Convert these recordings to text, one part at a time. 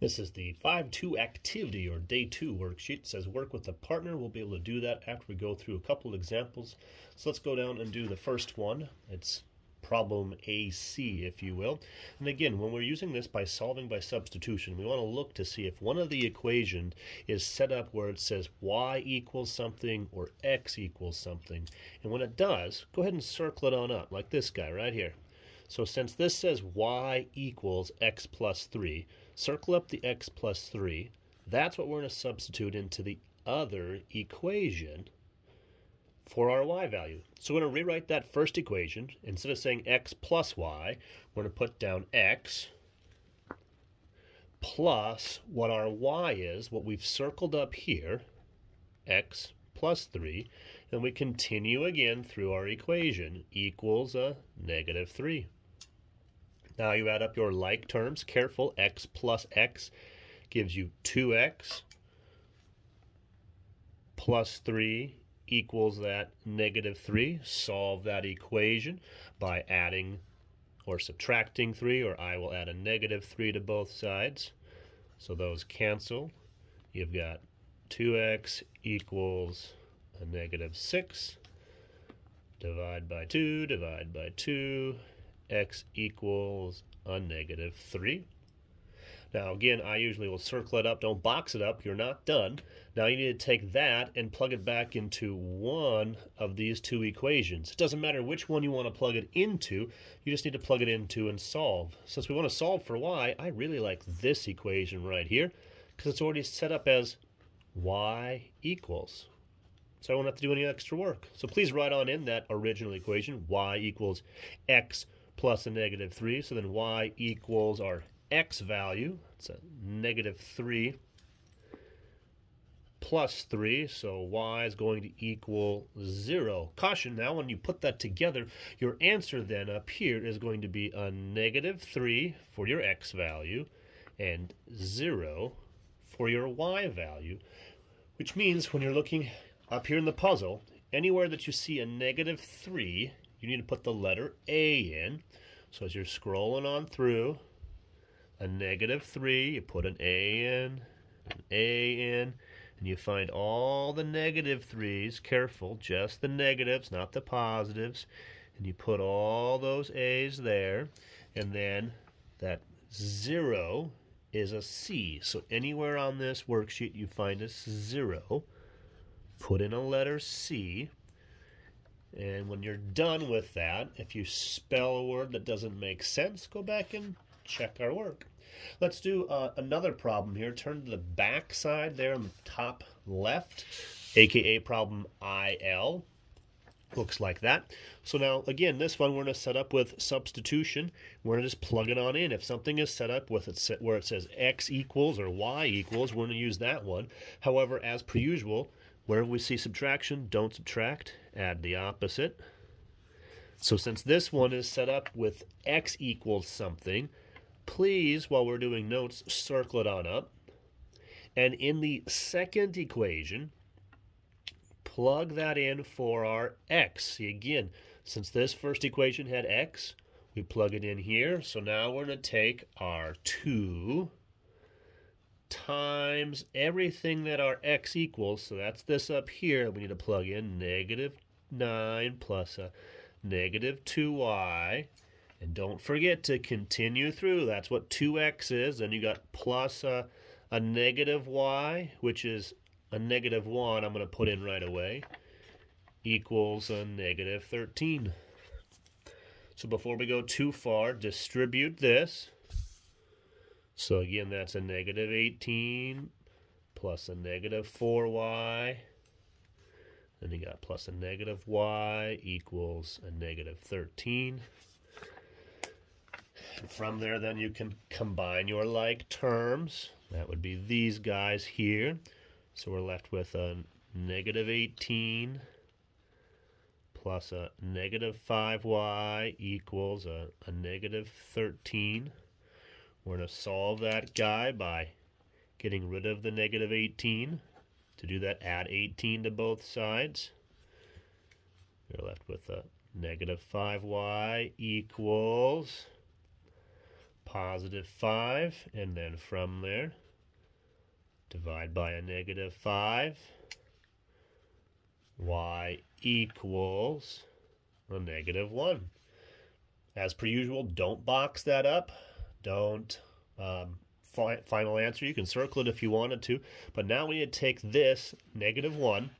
This is the 5-2 activity or day 2 worksheet. It says work with a partner. We'll be able to do that after we go through a couple examples. So let's go down and do the first one. It's problem AC, if you will. And again, when we're using this by solving by substitution, we want to look to see if one of the equations is set up where it says y equals something or x equals something. And when it does, go ahead and circle it on up, like this guy right here. So since this says y equals x plus 3, circle up the x plus 3. That's what we're going to substitute into the other equation for our y value. So we're going to rewrite that first equation. Instead of saying x plus y, we're going to put down x plus what our y is, what we've circled up here, x plus 3, and we continue again through our equation, equals a negative 3. Now you add up your like terms. Careful, x plus x gives you 2x plus 3 equals that negative 3. Solve that equation by adding or subtracting 3, or I will add a negative 3 to both sides. So those cancel. You've got 2x equals a negative 6. Divide by 2, divide by 2, x equals a negative 3. Now again, I usually will circle it up. Don't box it up. You're not done. Now you need to take that and plug it back into one of these two equations. It doesn't matter which one you want to plug it into. You just need to plug it into and solve. Since we want to solve for y, I really like this equation right here because it's already set up as y equals. So I won't have to do any extra work. So please write on in that original equation, y equals x plus a negative 3. So then y equals our x value. It's a negative 3 plus 3, so y is going to equal 0. Caution now, when you put that together, your answer then up here is going to be a negative 3 for your x value and 0 for your y value, which means when you're looking up here in the puzzle, anywhere that you see a negative 3, you need to put the letter A in. So as you're scrolling on through, a negative 3, you put an A in, an A in, and you find all the negative 3's. Careful, just the negatives, not the positives. And you put all those A's there, and then that 0 is a C. So anywhere on this worksheet you find a 0, put in a letter C, and when you're done with that, if you spell a word that doesn't make sense, go back and check our work. Let's do uh, another problem here. Turn to the back side there on the top left, aka problem IL. Looks like that. So now, again, this one we're going to set up with substitution. We're going to just plug it on in. If something is set up with it where it says x equals or y equals, we're going to use that one. However, as per usual, Wherever we see subtraction, don't subtract, add the opposite. So since this one is set up with x equals something, please, while we're doing notes, circle it on up. And in the second equation, plug that in for our x. See, again, since this first equation had x, we plug it in here. So now we're going to take our 2 times everything that our x equals, so that's this up here, we need to plug in negative 9 plus a negative 2y. And don't forget to continue through. That's what 2x is. Then you got plus a, a negative y, which is a negative 1 I'm going to put in right away, equals a negative 13. So before we go too far, distribute this. So again, that's a negative 18 plus a negative 4y. Then you got plus a negative y equals a negative 13. And from there, then you can combine your like terms. That would be these guys here. So we're left with a negative 18 plus a negative 5y equals a, a negative 13. We're going to solve that guy by getting rid of the negative 18. To do that, add 18 to both sides. You're left with a negative 5y equals positive 5, and then from there, divide by a negative 5, y equals a negative 1. As per usual, don't box that up. Don't um, fi final answer. You can circle it if you wanted to. But now we need to take this negative 1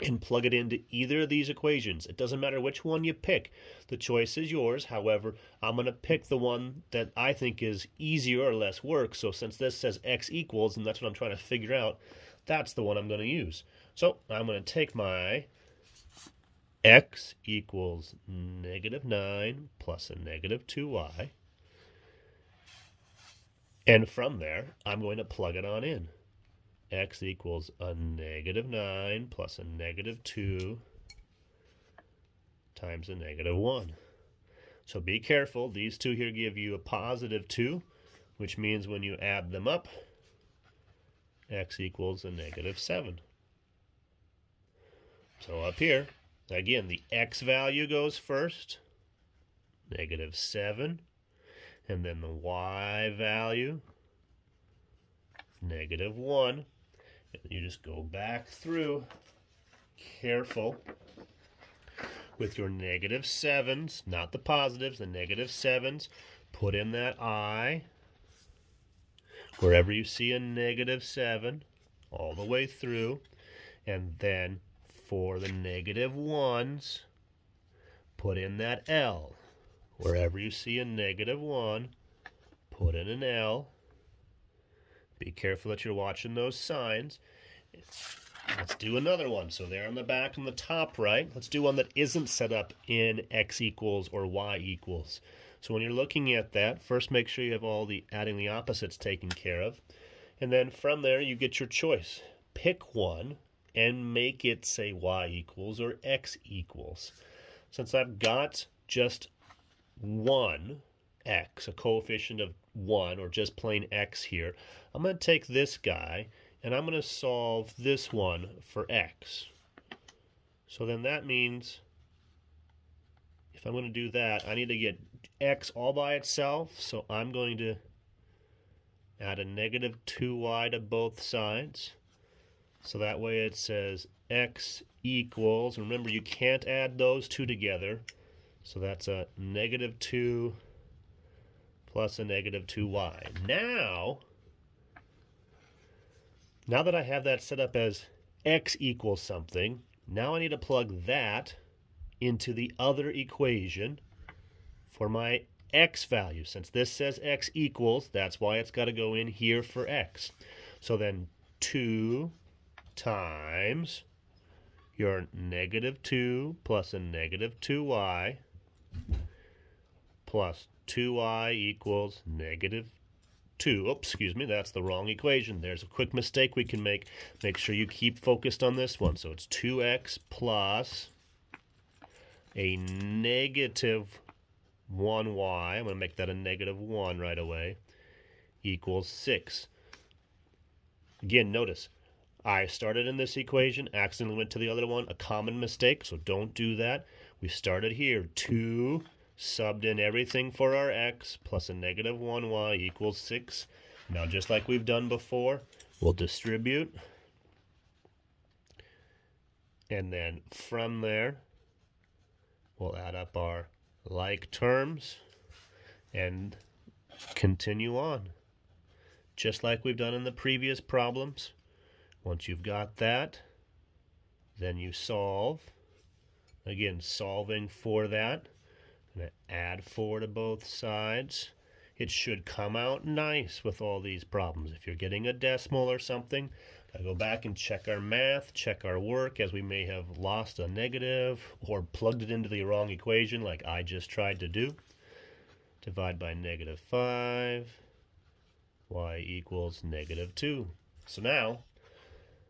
and plug it into either of these equations. It doesn't matter which one you pick. The choice is yours. However, I'm going to pick the one that I think is easier or less work. So since this says x equals, and that's what I'm trying to figure out, that's the one I'm going to use. So I'm going to take my x equals negative 9 plus a negative 2y. And from there, I'm going to plug it on in x equals a negative 9 plus a negative 2 times a negative 1. So be careful. These two here give you a positive 2, which means when you add them up, x equals a negative 7. So up here, again, the x value goes first, negative 7, and then the y value, is negative 1. And you just go back through, careful, with your negative sevens, not the positives, the negative sevens. Put in that I, wherever you see a negative seven, all the way through. And then for the negative ones, put in that L. Wherever you see a negative one, put in an L. Be careful that you're watching those signs. Let's do another one. So there on the back on the top right, let's do one that isn't set up in x equals or y equals. So when you're looking at that, first make sure you have all the adding the opposites taken care of. And then from there, you get your choice. Pick one and make it say y equals or x equals. Since I've got just one x, a coefficient of 1, or just plain x here, I'm going to take this guy, and I'm going to solve this one for x. So then that means, if I'm going to do that, I need to get x all by itself, so I'm going to add a negative 2y to both sides. So that way it says x equals, remember you can't add those two together, so that's a negative 2 plus a negative 2y. Now, now that I have that set up as x equals something, now I need to plug that into the other equation for my x value. Since this says x equals, that's why it's got to go in here for x. So then 2 times your negative 2 plus a negative 2y plus 2i equals negative 2. Oops, excuse me, that's the wrong equation. There's a quick mistake we can make. Make sure you keep focused on this one. So it's 2x plus a negative 1y. I'm going to make that a negative 1 right away. Equals 6. Again, notice, I started in this equation, accidentally went to the other one. A common mistake, so don't do that. We started here. 2 subbed in everything for our x plus a negative 1y equals 6. Now, just like we've done before, we'll distribute. And then from there, we'll add up our like terms and continue on. Just like we've done in the previous problems. Once you've got that, then you solve. Again, solving for that going to add 4 to both sides. It should come out nice with all these problems. If you're getting a decimal or something, I go back and check our math, check our work, as we may have lost a negative or plugged it into the wrong equation like I just tried to do. Divide by negative 5, y equals negative 2. So now,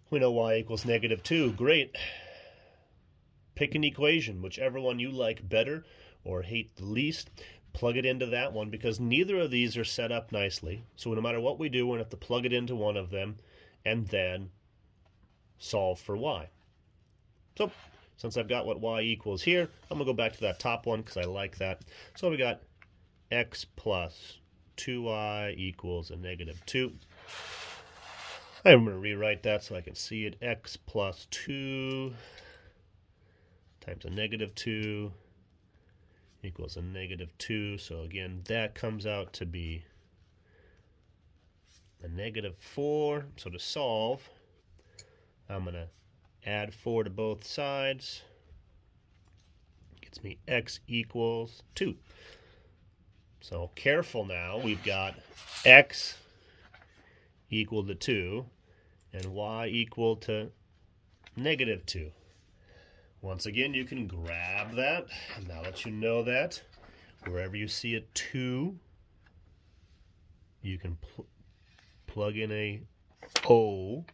we know y equals negative 2. Great. Pick an equation, whichever one you like better or hate the least, plug it into that one because neither of these are set up nicely. So no matter what we do, we're going to have to plug it into one of them and then solve for y. So since I've got what y equals here, I'm going to go back to that top one because I like that. So we got x plus 2y equals a negative 2. I'm going to rewrite that so I can see it. x plus 2 times a negative 2 equals a negative 2. So again, that comes out to be a negative 4. So to solve, I'm going to add 4 to both sides. Gets me x equals 2. So careful now. We've got x equal to 2 and y equal to negative 2. Once again, you can grab that. Now that you know that, wherever you see a 2, you can pl plug in a O.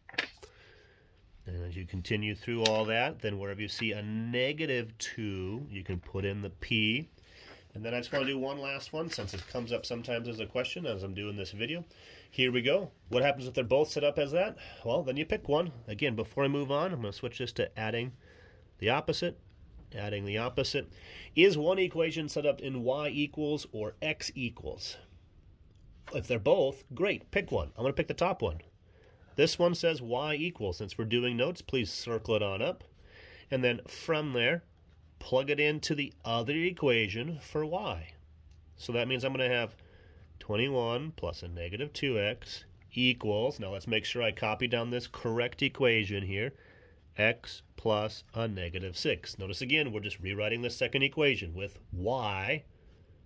And as you continue through all that, then wherever you see a negative 2, you can put in the P. And then I just want to do one last one since it comes up sometimes as a question as I'm doing this video. Here we go. What happens if they're both set up as that? Well, then you pick one. Again, before I move on, I'm going to switch this to adding the opposite. Adding the opposite. Is one equation set up in y equals or x equals? If they're both, great. Pick one. I'm going to pick the top one. This one says y equals. Since we're doing notes, please circle it on up. And then from there, plug it into the other equation for y. So that means I'm going to have 21 plus a negative 2x equals, now let's make sure I copy down this correct equation here, x plus a negative 6. Notice again, we're just rewriting the second equation with y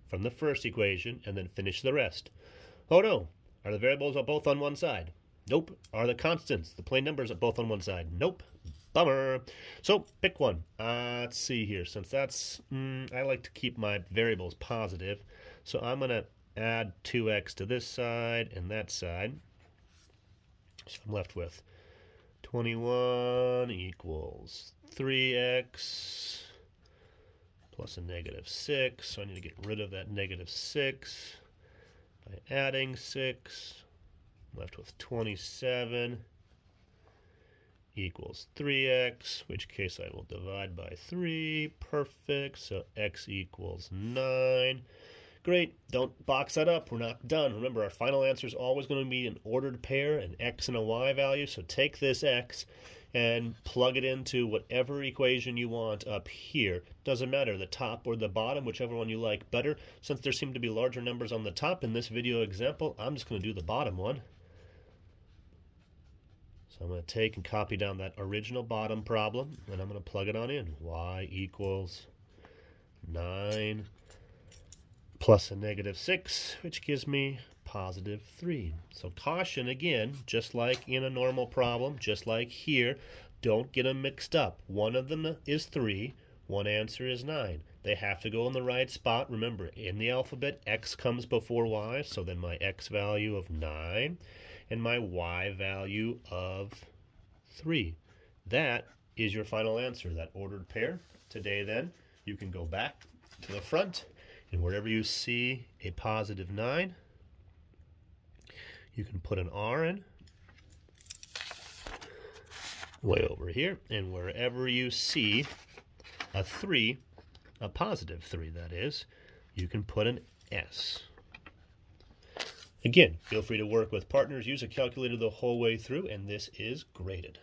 from the first equation and then finish the rest. Oh no, are the variables both on one side? Nope. Are the constants, the plain numbers, are both on one side? Nope. Bummer. So pick one. Uh, let's see here. Since that's, mm, I like to keep my variables positive. So I'm going to add 2x to this side and that side. So I'm left with 21 equals 3x plus a negative 6. So I need to get rid of that negative 6 by adding 6. I'm left with 27 equals 3x, which case I will divide by 3. Perfect. So x equals 9. Great. Don't box that up. We're not done. Remember, our final answer is always going to be an ordered pair, an x and a y value. So take this x and plug it into whatever equation you want up here. Doesn't matter, the top or the bottom, whichever one you like better. Since there seem to be larger numbers on the top in this video example, I'm just going to do the bottom one. So I'm going to take and copy down that original bottom problem, and I'm going to plug it on in. y equals 9 plus a negative 6, which gives me positive 3. So caution again, just like in a normal problem, just like here, don't get them mixed up. One of them is 3, one answer is 9. They have to go in the right spot. Remember, in the alphabet, x comes before y, so then my x value of 9 and my y value of 3. That is your final answer, that ordered pair. Today then, you can go back to the front, and wherever you see a positive 9, you can put an R in, way over here, and wherever you see a 3, a positive 3 that is, you can put an S. Again, feel free to work with partners. Use a calculator the whole way through, and this is graded.